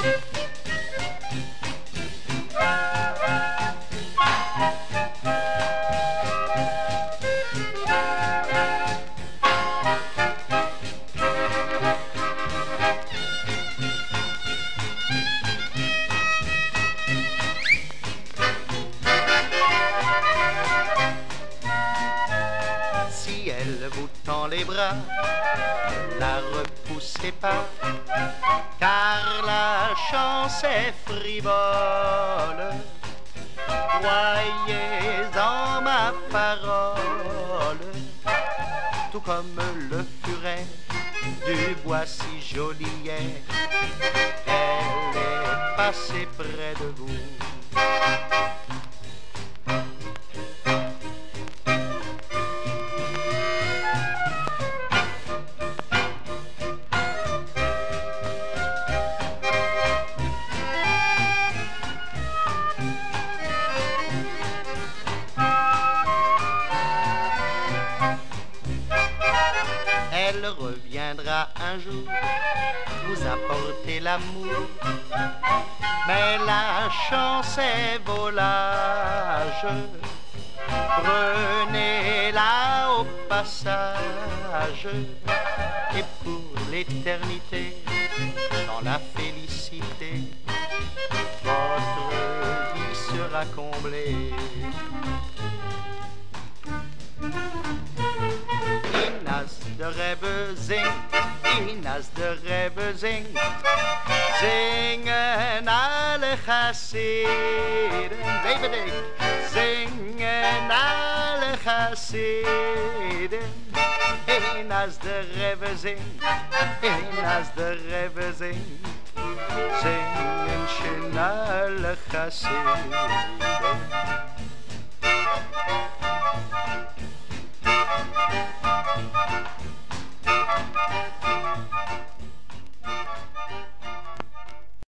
Thank you. Les bras, la repoussez pas, car la chance est frivole. Croyez en ma parole, tout comme le furet du bois si joli elle est passée près de vous. Elle reviendra un jour vous apporter l'amour. Mais la chance est volage, prenez-la au passage. Et pour l'éternité, dans la félicité, votre vie sera comblée. der Rebbe singt, in as der Rebbe singt. Singen alle Chassiden, lebe dich! Singen alle Chassiden, in as der Rebbe singt, in as der Rebbe singt. Singen schön alle Chassiden,